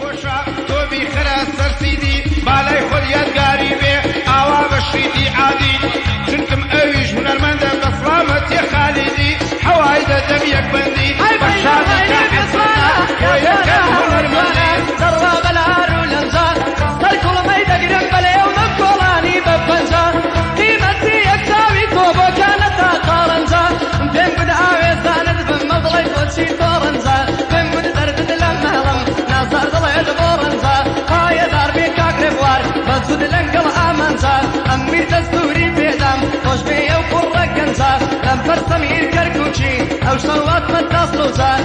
خوشا تو بی خرا سر سیدی دستوری بێدام خۆش بێ ئەو کوڕە گەنجار ئەم پەرسەمیر کەرکوچی ئەو شەڵات مە تاسۆزار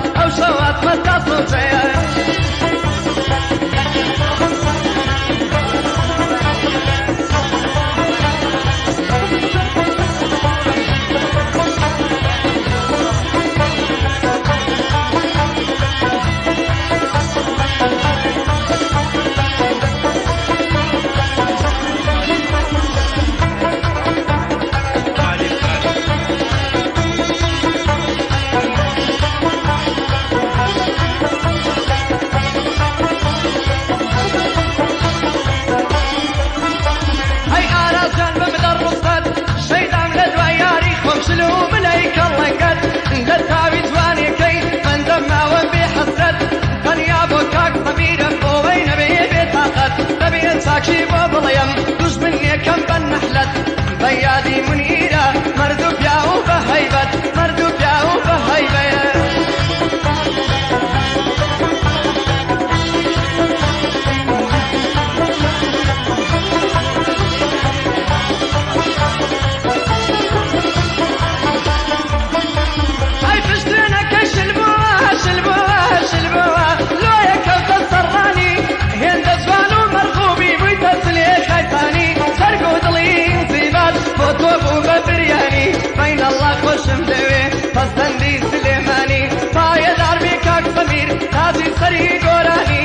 تۆ بوو بە بریانی بین الله خۆشم دەوێ پەسەندی سلێمانی پایەداربی کاک سەمیر تاجی سەری گۆرانی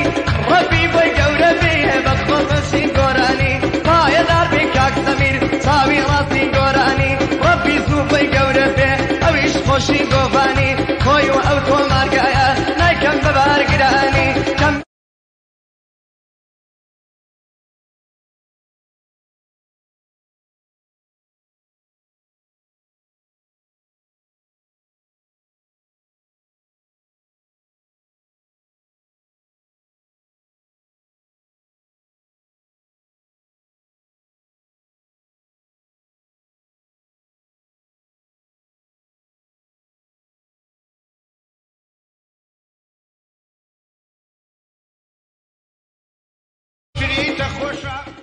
ڕەبی بۆی گەورە بێ بە خۆمەشی گۆرانی پایەداربی کاک سەمیر چاوی ڕاستی گۆرانی ڕەبی زوو بەی گەورە بێ ئەویش خۆشی گۆڤانی خۆی و ئەو تۆ مارگە push up.